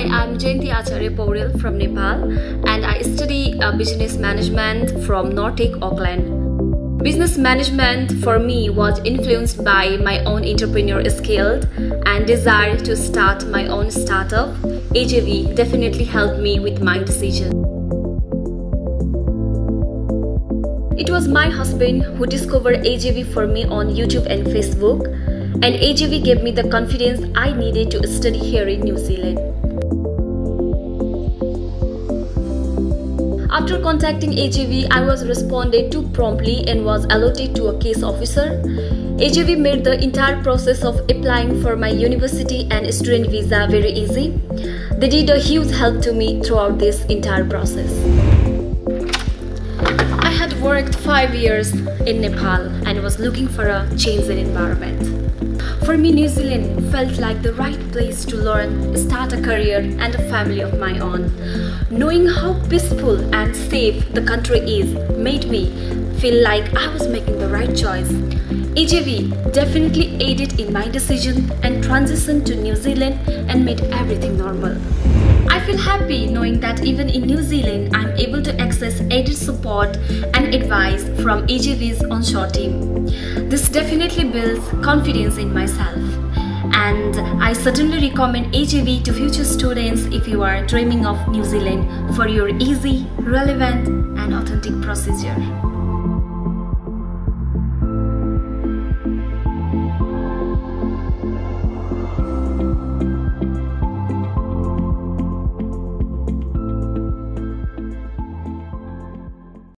Hi, I'm Jayanti Acharya from Nepal and I study uh, business management from NorthTec, Auckland. Business management for me was influenced by my own entrepreneur skills and desire to start my own startup. AJV definitely helped me with my decision. It was my husband who discovered AJV for me on YouTube and Facebook and AJV gave me the confidence I needed to study here in New Zealand. After contacting AJV, I was responded to promptly and was allotted to a case officer. AJV made the entire process of applying for my university and student visa very easy. They did a huge help to me throughout this entire process. I had worked 5 years in Nepal and was looking for a change in environment. For me, New Zealand felt like the right place to learn, start a career and a family of my own. Knowing how peaceful and safe the country is made me feel like I was making the right choice. AJV definitely aided in my decision and transition to New Zealand and made everything normal. I feel happy knowing that even in New Zealand, I'm able aided support and advice from AJV's onshore team. This definitely builds confidence in myself. And I certainly recommend AJV to future students if you are dreaming of New Zealand for your easy, relevant, and authentic procedure.